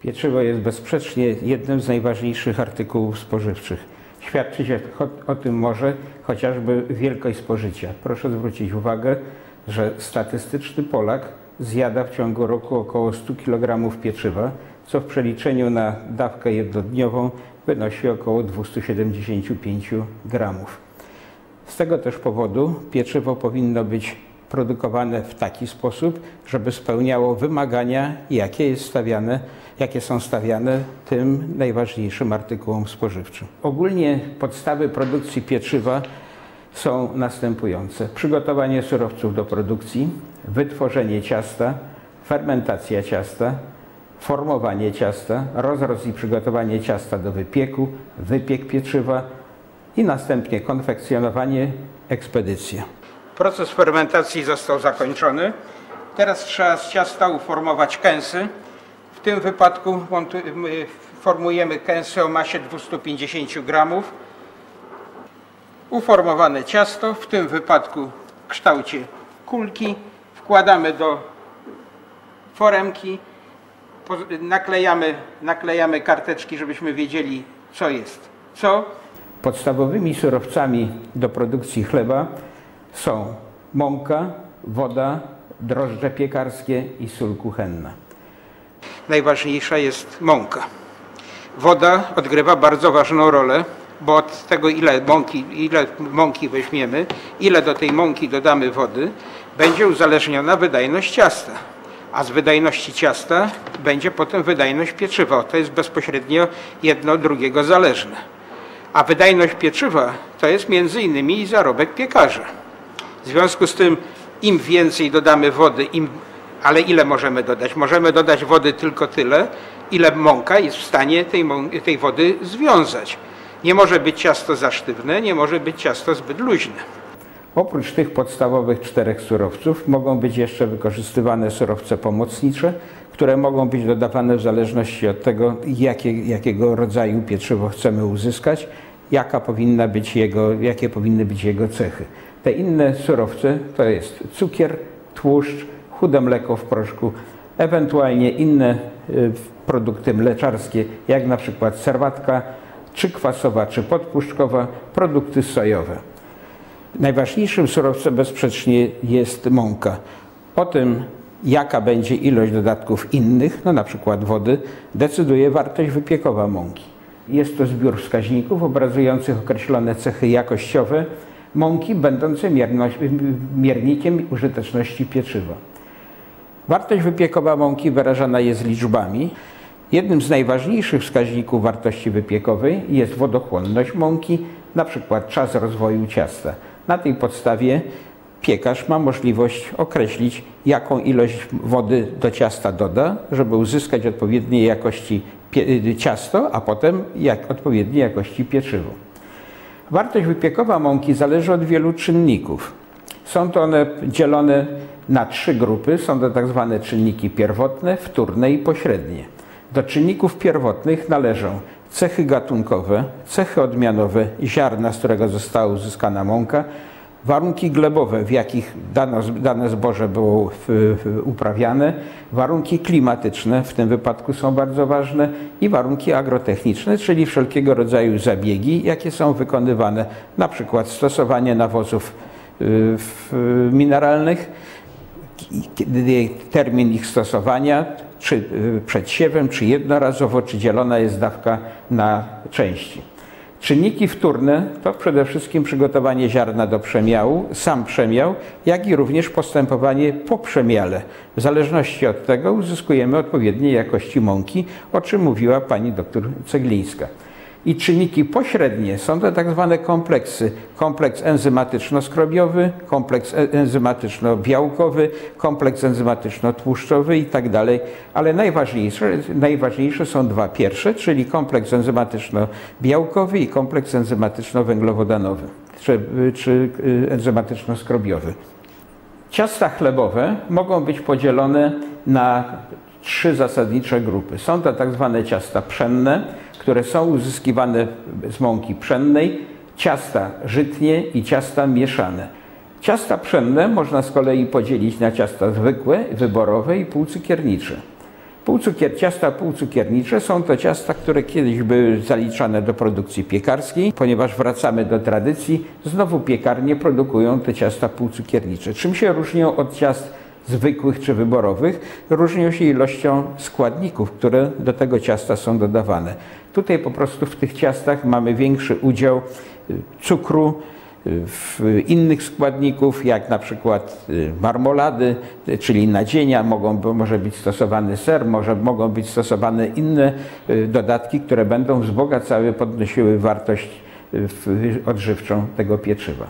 Pieczywo jest bezsprzecznie jednym z najważniejszych artykułów spożywczych. Świadczyć o, o tym może chociażby wielkość spożycia. Proszę zwrócić uwagę, że statystyczny Polak zjada w ciągu roku około 100 kg pieczywa, co w przeliczeniu na dawkę jednodniową wynosi około 275 gramów. Z tego też powodu pieczywo powinno być produkowane w taki sposób, żeby spełniało wymagania, jakie, jest stawiane, jakie są stawiane tym najważniejszym artykułom spożywczym. Ogólnie podstawy produkcji pieczywa są następujące. Przygotowanie surowców do produkcji, wytworzenie ciasta, fermentacja ciasta, formowanie ciasta, rozrost i przygotowanie ciasta do wypieku, wypiek pieczywa i następnie konfekcjonowanie, ekspedycja. Proces fermentacji został zakończony. Teraz trzeba z ciasta uformować kęsy. W tym wypadku formujemy kęsy o masie 250 gramów. Uformowane ciasto, w tym wypadku w kształcie kulki, wkładamy do foremki, naklejamy, naklejamy karteczki, żebyśmy wiedzieli co jest co. Podstawowymi surowcami do produkcji chleba są mąka, woda, drożdże piekarskie i sól kuchenna. Najważniejsza jest mąka. Woda odgrywa bardzo ważną rolę, bo od tego ile mąki, ile mąki weźmiemy, ile do tej mąki dodamy wody, będzie uzależniona wydajność ciasta. A z wydajności ciasta będzie potem wydajność pieczywa. To jest bezpośrednio jedno od drugiego zależne. A wydajność pieczywa to jest między innymi zarobek piekarza. W związku z tym im więcej dodamy wody, im, ale ile możemy dodać? Możemy dodać wody tylko tyle, ile mąka jest w stanie tej, tej wody związać. Nie może być ciasto za sztywne, nie może być ciasto zbyt luźne. Oprócz tych podstawowych czterech surowców mogą być jeszcze wykorzystywane surowce pomocnicze, które mogą być dodawane w zależności od tego, jakie, jakiego rodzaju pieczywo chcemy uzyskać, jaka powinna być jego, jakie powinny być jego cechy. Te inne surowce to jest cukier, tłuszcz, chude mleko w proszku, ewentualnie inne y, produkty mleczarskie, jak na przykład serwatka, czy kwasowa, czy podpuszczkowa, produkty sojowe. Najważniejszym surowcem bezsprzecznie jest mąka. O tym, jaka będzie ilość dodatków innych, no na przykład wody, decyduje wartość wypiekowa mąki. Jest to zbiór wskaźników obrazujących określone cechy jakościowe, mąki będące miernikiem użyteczności pieczywa. Wartość wypiekowa mąki wyrażana jest liczbami. Jednym z najważniejszych wskaźników wartości wypiekowej jest wodochłonność mąki, na przykład czas rozwoju ciasta. Na tej podstawie piekarz ma możliwość określić, jaką ilość wody do ciasta doda, żeby uzyskać odpowiedniej jakości ciasto, a potem jak odpowiedniej jakości pieczywo. Wartość wypiekowa mąki zależy od wielu czynników. Są to one dzielone na trzy grupy. Są to tak zwane czynniki pierwotne, wtórne i pośrednie. Do czynników pierwotnych należą cechy gatunkowe, cechy odmianowe ziarna, z którego została uzyskana mąka, warunki glebowe, w jakich dane, dane zboże było uprawiane, warunki klimatyczne, w tym wypadku są bardzo ważne, i warunki agrotechniczne, czyli wszelkiego rodzaju zabiegi, jakie są wykonywane, na przykład stosowanie nawozów y, mineralnych, termin ich stosowania, czy y, przed siewem, czy jednorazowo, czy dzielona jest dawka na części. Czynniki wtórne to przede wszystkim przygotowanie ziarna do przemiału, sam przemiał, jak i również postępowanie po przemiale. W zależności od tego uzyskujemy odpowiedniej jakości mąki, o czym mówiła pani doktor Ceglińska. I czynniki pośrednie są to tak zwane kompleksy. Kompleks enzymatyczno-skrobiowy, kompleks e- enzymatyczno-białkowy, kompleks enzymatyczno-tłuszczowy i tak dalej. Ale najważniejsze, najważniejsze są dwa pierwsze, czyli kompleks enzymatyczno-białkowy i kompleks enzymatyczno-węglowodanowy, czy, czy y, enzymatyczno-skrobiowy. Ciasta chlebowe mogą być podzielone na trzy zasadnicze grupy. Są to tak zwane ciasta pszenne, które są uzyskiwane z mąki pszennej, ciasta żytnie i ciasta mieszane. Ciasta pszenne można z kolei podzielić na ciasta zwykłe, wyborowe i półcukiernicze. Półcukier, ciasta półcukiernicze są to ciasta, które kiedyś były zaliczane do produkcji piekarskiej. Ponieważ wracamy do tradycji, znowu piekarnie produkują te ciasta półcukiernicze. Czym się różnią od ciast zwykłych czy wyborowych? Różnią się ilością składników, które do tego ciasta są dodawane. Tutaj po prostu w tych ciastach mamy większy udział y, cukru, w innych składników, jak na przykład y, marmolady, y, czyli nadzienia, mogą, może być stosowany ser, może, mogą być stosowane inne y, dodatki, które będą wzbogacały, podnosiły wartość odżywczą tego pieczywa.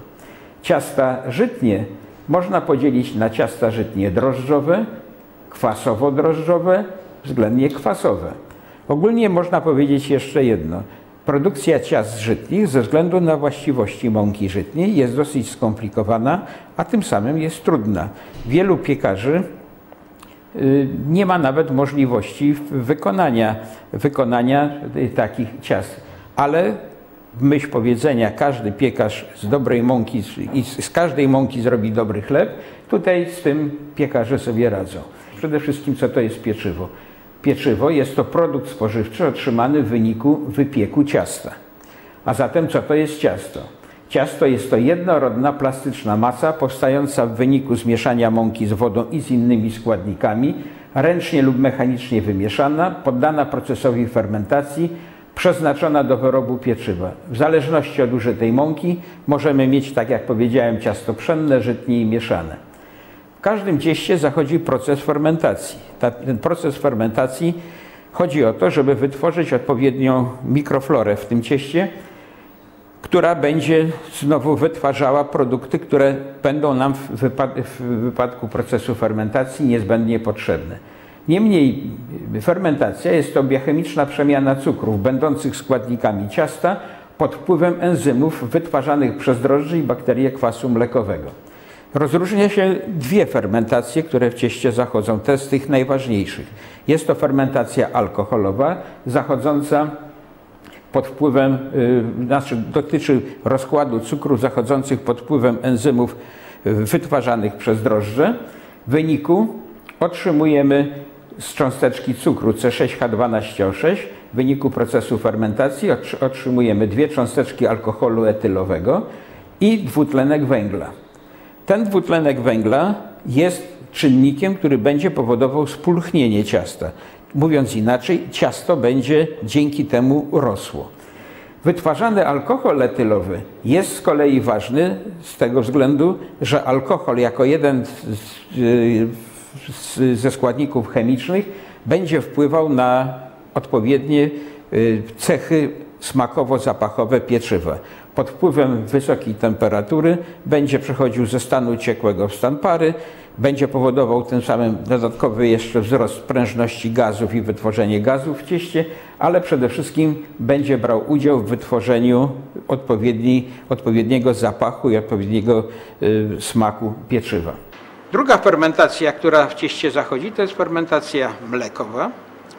Ciasta żytnie można podzielić na ciasta żytnie drożdżowe, kwasowo-drożdżowe, względnie kwasowe. Ogólnie można powiedzieć jeszcze jedno. Produkcja ciast żytnich ze względu na właściwości mąki żytniej jest dosyć skomplikowana, a tym samym jest trudna. Wielu piekarzy y, nie ma nawet możliwości wykonania, wykonania takich ciast, ale myśl powiedzenia każdy piekarz z dobrej mąki i z każdej mąki zrobi dobry chleb, tutaj z tym piekarze sobie radzą. Przede wszystkim co to jest pieczywo? Pieczywo jest to produkt spożywczy otrzymany w wyniku wypieku ciasta. A zatem co to jest ciasto? Ciasto jest to jednorodna plastyczna masa powstająca w wyniku zmieszania mąki z wodą i z innymi składnikami, ręcznie lub mechanicznie wymieszana, poddana procesowi fermentacji, przeznaczona do wyrobu pieczywa. W zależności od użytej mąki możemy mieć, tak jak powiedziałem, ciasto pszenne, żytnie i mieszane. W każdym cieście zachodzi proces fermentacji. ten proces fermentacji chodzi o to, żeby wytworzyć odpowiednią mikroflorę w tym cieście, która będzie znowu wytwarzała produkty, które będą nam w, wypad w wypadku procesu fermentacji niezbędnie potrzebne. Niemniej fermentacja jest to biochemiczna przemiana cukrów będących składnikami ciasta pod wpływem enzymów wytwarzanych przez drożdże i bakterie kwasu mlekowego. Rozróżnia się dwie fermentacje, które w cieście zachodzą. Te z tych najważniejszych. Jest to fermentacja alkoholowa, zachodząca pod wpływem, yy, znaczy dotyczy rozkładu cukrów zachodzących pod wpływem enzymów y, wytwarzanych przez drożdże. W wyniku otrzymujemy z cząsteczki cukru C6H12O6 w wyniku procesu fermentacji otrzymujemy dwie cząsteczki alkoholu etylowego i dwutlenek węgla. Ten dwutlenek węgla jest czynnikiem, który będzie powodował spulchnienie ciasta. Mówiąc inaczej, ciasto będzie dzięki temu rosło. Wytwarzany alkohol etylowy jest z kolei ważny z tego względu, że alkohol jako jeden ze składników chemicznych będzie wpływał na odpowiednie y, cechy smakowo-zapachowe pieczywa pod wpływem wysokiej temperatury będzie przechodził ze stanu ciekłego w stan pary, będzie powodował tym samym dodatkowy jeszcze wzrost prężności gazów i wytworzenie gazów w cieście, ale przede wszystkim będzie brał udział w wytworzeniu odpowiedni, odpowiedniego zapachu i odpowiedniego y, smaku pieczywa. Druga fermentacja, która w cieście zachodzi, to jest fermentacja mlekowa.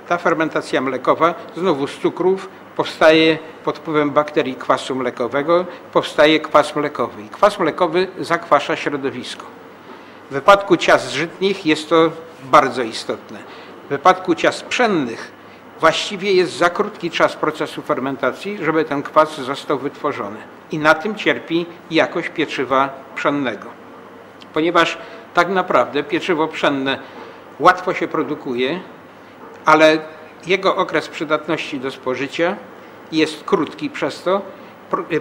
Ta fermentacja mlekowa znowu z cukrów powstaje pod wpływem bakterii kwasu mlekowego, powstaje kwas mlekowy. I kwas mlekowy zakwasza środowisko. W wypadku ciast żytnich jest to bardzo istotne. W wypadku ciast pszennych właściwie jest za krótki czas procesu fermentacji, żeby ten kwas został wytworzony. I na tym cierpi jakość pieczywa pszennego. Ponieważ tak naprawdę pieczywo pszenne łatwo się produkuje, ale jego okres przydatności do spożycia jest krótki przez to,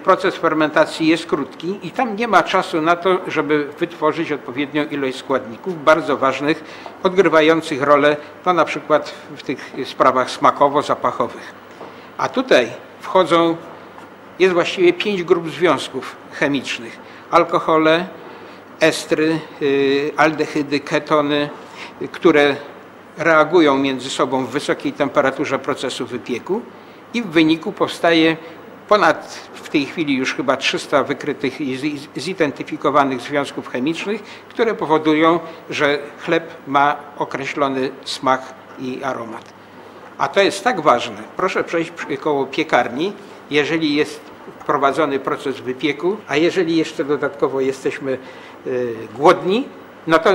proces fermentacji jest krótki i tam nie ma czasu na to, żeby wytworzyć odpowiednią ilość składników bardzo ważnych, odgrywających rolę no na przykład w tych sprawach smakowo-zapachowych. A tutaj wchodzą, jest właściwie pięć grup związków chemicznych. Alkohole, estry, y, aldehydy, ketony, które reagują między sobą w wysokiej temperaturze procesu wypieku i w wyniku powstaje ponad w tej chwili już chyba 300 wykrytych i zidentyfikowanych związków chemicznych, które powodują, że chleb ma określony smak i aromat. A to jest tak ważne. Proszę przejść koło piekarni, jeżeli jest prowadzony proces wypieku, a jeżeli jeszcze dodatkowo jesteśmy głodni, no to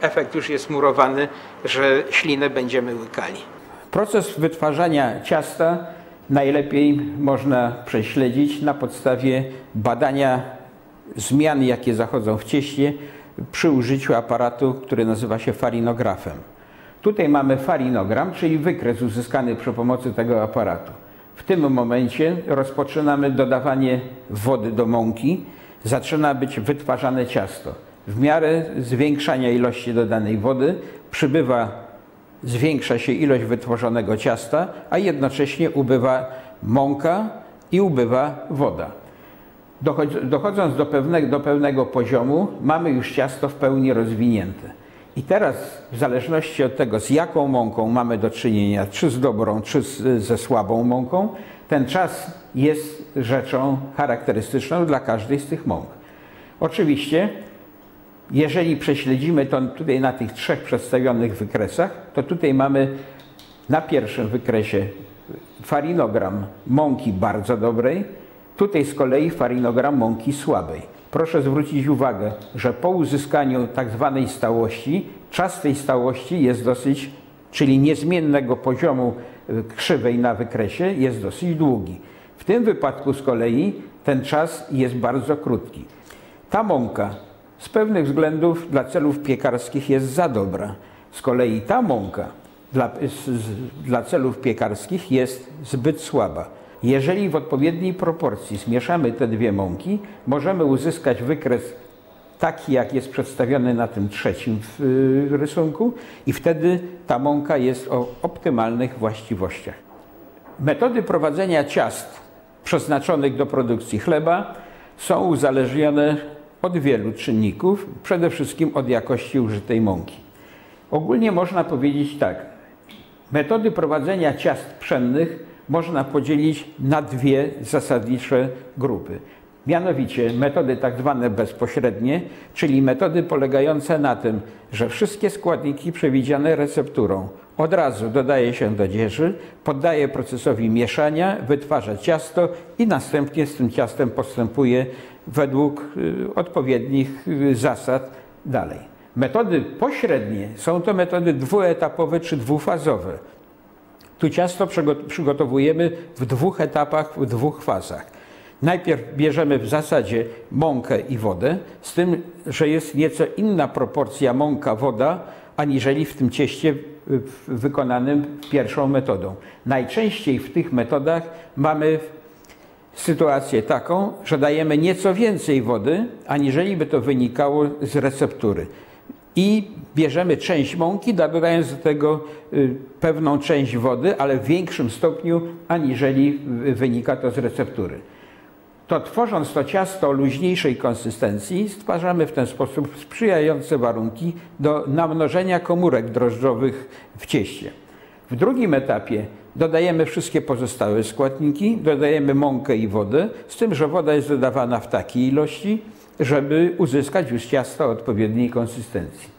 efekt już jest murowany, że ślinę będziemy łykali. Proces wytwarzania ciasta najlepiej można prześledzić na podstawie badania zmian, jakie zachodzą w cieście przy użyciu aparatu, który nazywa się farinografem. Tutaj mamy farinogram, czyli wykres uzyskany przy pomocy tego aparatu. W tym momencie rozpoczynamy dodawanie wody do mąki, zaczyna być wytwarzane ciasto. W miarę zwiększania ilości dodanej wody przybywa, zwiększa się ilość wytworzonego ciasta, a jednocześnie ubywa mąka i ubywa woda. Dochodząc do pewnego, do pewnego poziomu, mamy już ciasto w pełni rozwinięte. I teraz, w zależności od tego, z jaką mąką mamy do czynienia, czy z dobrą, czy z, ze słabą mąką, ten czas jest rzeczą charakterystyczną dla każdej z tych mąk. Oczywiście, jeżeli prześledzimy to tutaj na tych trzech przedstawionych wykresach, to tutaj mamy na pierwszym wykresie farinogram mąki bardzo dobrej, tutaj z kolei farinogram mąki słabej. Proszę zwrócić uwagę, że po uzyskaniu tak zwanej stałości, czas tej stałości jest dosyć, czyli niezmiennego poziomu y, krzywej na wykresie jest dosyć długi. W tym wypadku z kolei ten czas jest bardzo krótki. Ta mąka z pewnych względów dla celów piekarskich jest za dobra. Z kolei ta mąka dla, dla celów piekarskich jest zbyt słaba. Jeżeli w odpowiedniej proporcji zmieszamy te dwie mąki, możemy uzyskać wykres taki, jak jest przedstawiony na tym trzecim y, rysunku i wtedy ta mąka jest o optymalnych właściwościach. Metody prowadzenia ciast przeznaczonych do produkcji chleba są uzależnione od wielu czynników, przede wszystkim od jakości użytej mąki. Ogólnie można powiedzieć tak. Metody prowadzenia ciast pszennych można podzielić na dwie zasadnicze grupy. Mianowicie metody tak zwane bezpośrednie, czyli metody polegające na tym, że wszystkie składniki przewidziane recepturą od razu dodaje się do dzieży, poddaje procesowi mieszania, wytwarza ciasto i następnie z tym ciastem postępuje według y, odpowiednich y, zasad dalej. Metody pośrednie są to metody dwuetapowe czy dwufazowe. Tu ciasto przygotowujemy w dwóch etapach, w dwóch fazach. Najpierw bierzemy w zasadzie mąkę i wodę, z tym, że jest nieco inna proporcja mąka-woda, aniżeli w tym cieście wykonanym pierwszą metodą. Najczęściej w tych metodach mamy sytuację taką, że dajemy nieco więcej wody, aniżeli by to wynikało z receptury i bierzemy część mąki, dodając do tego y, pewną część wody, ale w większym stopniu, aniżeli wynika to z receptury. To tworząc to ciasto luźniejszej konsystencji, stwarzamy w ten sposób sprzyjające warunki do namnożenia komórek drożdżowych w cieście. W drugim etapie dodajemy wszystkie pozostałe składniki, dodajemy mąkę i wodę, z tym, że woda jest dodawana w takiej ilości, żeby uzyskać już ciasto odpowiedniej konsystencji.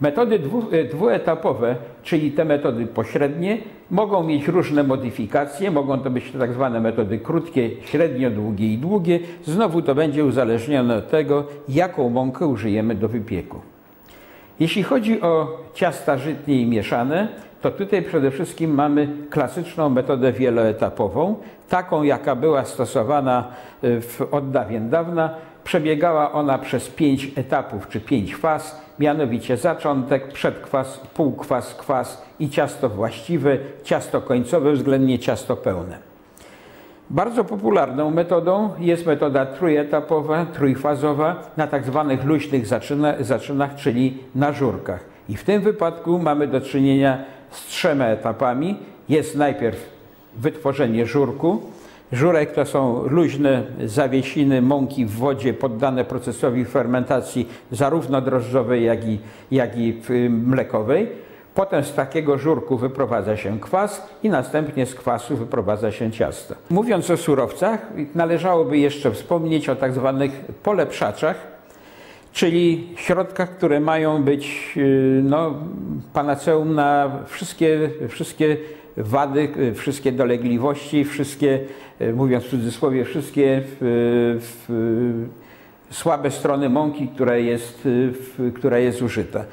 Metody e, dwuetapowe, czyli te metody pośrednie, mogą mieć różne modyfikacje. Mogą to być tak zwane metody krótkie, średnio długie i długie. Znowu to będzie uzależnione od tego, jaką mąkę użyjemy do wypieku. Jeśli chodzi o ciasta żytnie i mieszane, to tutaj przede wszystkim mamy klasyczną metodę wieloetapową, taką jaka była stosowana e, w, od dawien dawna. Przebiegała ona przez pięć etapów czy pięć faz, mianowicie zaczątek, przedkwas, półkwas, kwas i ciasto właściwe, ciasto końcowe, względnie ciasto pełne. Bardzo popularną metodą jest metoda trójetapowa, trójfazowa na tak zwanych luźnych zaczynach, czyli na żurkach. I w tym wypadku mamy do czynienia z trzema etapami. Jest najpierw wytworzenie żurku. Żurek to są luźne zawiesiny mąki w wodzie poddane procesowi fermentacji zarówno drożdżowej, jak i, jak i mlekowej. Potem z takiego żurku wyprowadza się kwas i następnie z kwasu wyprowadza się ciasto. Mówiąc o surowcach, należałoby jeszcze wspomnieć o tak zwanych polepszaczach, czyli środkach, które mają być y, no, panaceum na wszystkie, wszystkie wady, y, wszystkie dolegliwości, wszystkie, y, mówiąc w cudzysłowie, wszystkie w, w słabe strony mąki, która jest, w- która jest użyta.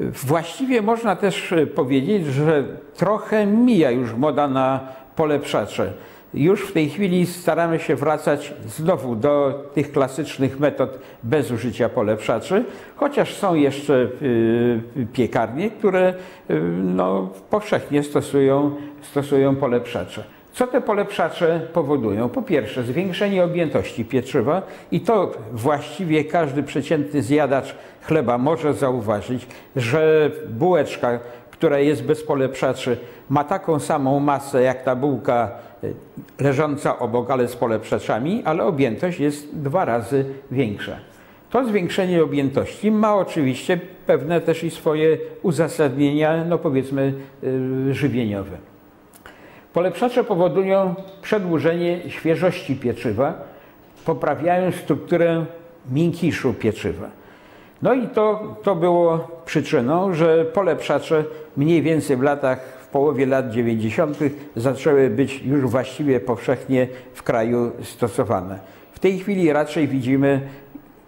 Właściwie można też powiedzieć, że trochę mija już moda na polepszacze. Już w tej chwili staramy się wracać znowu do tych klasycznych metod bez użycia polepszaczy, chociaż są jeszcze y, piekarnie, które y, no, powszechnie stosują, stosują polepszacze. Co te polepszacze powodują? Po pierwsze, zwiększenie objętości pieczywa i to właściwie każdy przeciętny zjadacz chleba może zauważyć, że bułeczka, która jest bez polepszaczy, ma taką samą masę jak ta bułka y, leżąca obok, ale z polepszaczami, ale objętość jest dwa razy większa. To zwiększenie objętości ma oczywiście pewne też i swoje uzasadnienia, no powiedzmy, y, żywieniowe. Polepszacze powodują przedłużenie świeżości pieczywa, poprawiają strukturę miękiszu pieczywa. No i to, to było przyczyną, że polepszacze mniej więcej w latach, w połowie lat 90. zaczęły być już właściwie powszechnie w kraju stosowane. W tej chwili raczej widzimy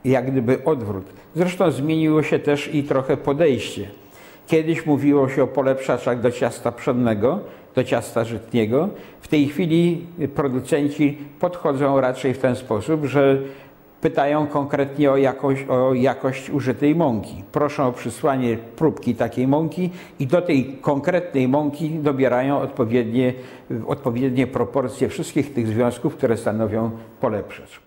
jak gdyby odwrót. Zresztą zmieniło się też i trochę podejście. Kiedyś mówiło się o polepszaczach do ciasta pszennego, do ciasta żytniego. W tej chwili producenci podchodzą raczej w ten sposób, że pytają konkretnie o jakość, o jakość użytej mąki. Proszą o przysłanie próbki takiej mąki i do tej konkretnej mąki dobierają odpowiednie, odpowiednie proporcje wszystkich tych związków, które stanowią polepszacz.